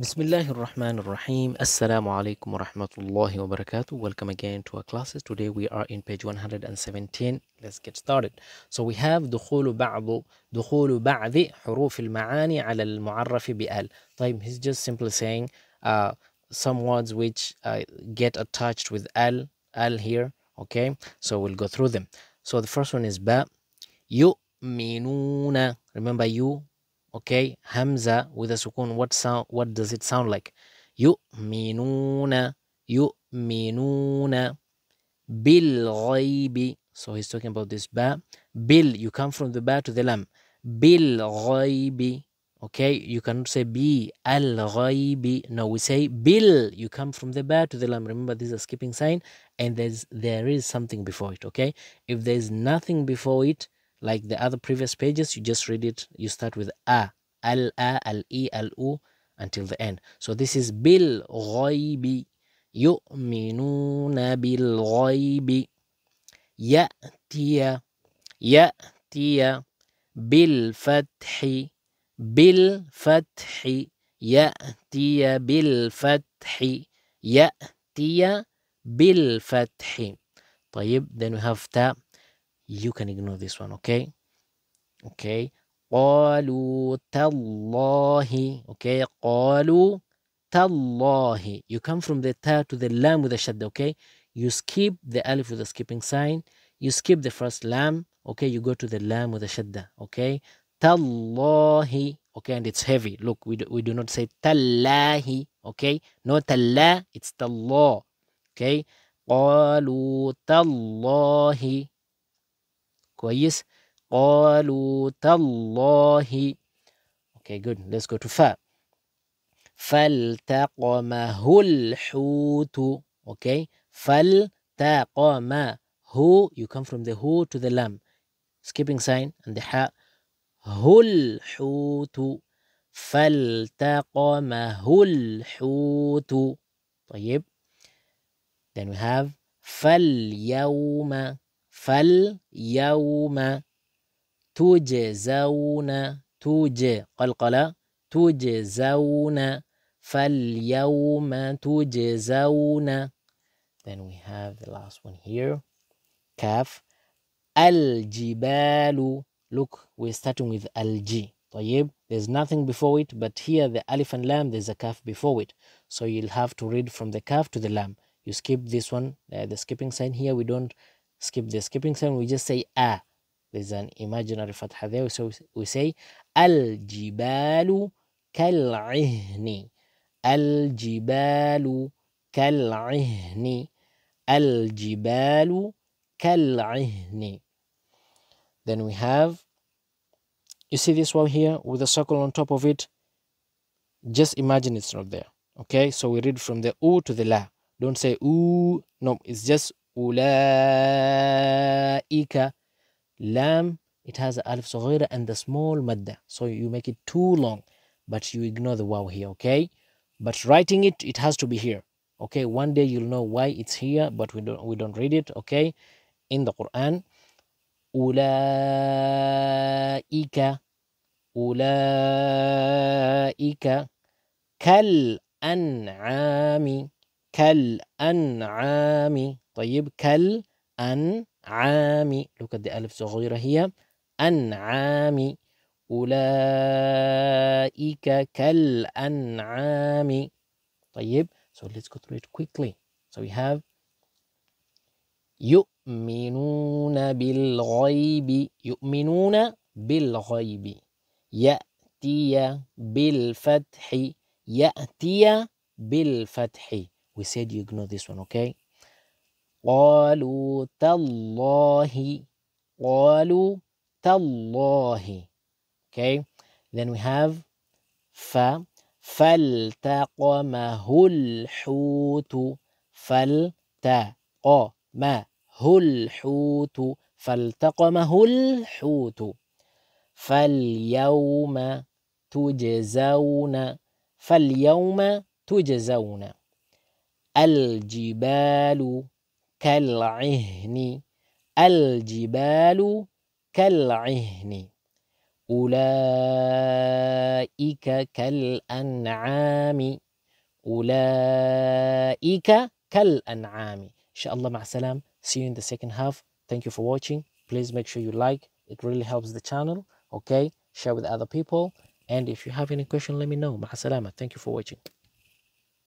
Bismillahir Rahmanir Rahim. Assalamu alaikum wa rahmatullahi wa barakatuh. Welcome again to our classes. Today we are in page 117. Let's get started. So we have دخول بعض دخول بعض حروف المعاني على المعرف بأل. طيب he's just simply saying uh, some words which uh, get attached with al al here. Okay, so we'll go through them. So the first one is ba يؤمنون. Remember you okay? Hamza with a sukun what sound what does it sound like? Yu'minuna yu'minuna bil ghaibi so he's talking about this ba. Bil you come from the ba to the lam. Bil ghaibi okay? You cannot say bi al ghaibi no we say bil. You come from the ba to the lam. Remember this is a skipping sign and there's there is something before it okay? If there's nothing before it like the other previous pages you just read it you start with a al a al e al u until the end so this is bil ghaibi yu'minuna bil ghaibi ya'tiya ya'tiya bil fathi bil fathi ya'tiya bil fathi ya'tiya bil fathi طيب then we have ta you can ignore this one okay okay قالوا تالله okay قالوا تالله you come from the ta to the lam with a shadda okay you skip the alif with a skipping sign you skip the first lam okay you go to the lam with a shadda okay تالله okay and it's heavy look we do, we do not say تالله okay no تلا it's تالله okay قالوا تالله كويس قالوا تالله okay good let's go to fa فالتقمه الحوت okay فالتقمه you come from the who to the lam skipping sign and the ha هو الحوت فالتقمه الحوت طيب then we have فاليوم فاليوم تجزون توج قلقلة تجزون فاليوم تجزون. Then we have the last one here. Kaf. الجبال look we're starting with alg طيب there's nothing before it but here the alif and there's a kaf before it. So you'll have to read from the kaf to the lam. you skip this one uh, the skipping sign here we don't skip the skipping sound we just say a there's an imaginary fatha there so we say al jibalu kal'ihni. Al jibalu kal'ihni. Al jibalu kal'ihni. Then we have you see this one here with a circle on top of it? Just imagine it's not there okay? So we read from the u to the la. Don't say o. no it's just أولئك lam it has alif صغيرة and the small madda so you make it too long but you ignore the waw here okay? But writing it it has to be here okay? One day you'll know why it's here but we don't we don't read it okay? In the Quran أولئك أولئك كالأنعام كالأنعام طيب كالأنعام look at the ألف صغيرة هي أنعام أولئك كالأنعام طيب so let's go through it quickly. So we have يؤمنون بالغيب. يؤمنون بالغيب. يأتي بالفتح. يأتي بالفتح. We said you ignore this one okay? قالوا تالله قالوا تالله. Okay. Then we have ف فالتقمه الحوت فالتقمه الحوت فالتقمه الحوت. فاليوم تجزون فاليوم تجزون. الجبال كالعهن الجبال كالعهن أولئك كالأنعام أولئك كالأنعام إن شاء الله مع السلامة see you in the second half thank you for watching please make sure you like it really helps the channel okay share with other people and if you have any question let me know مع السلامة thank you for watching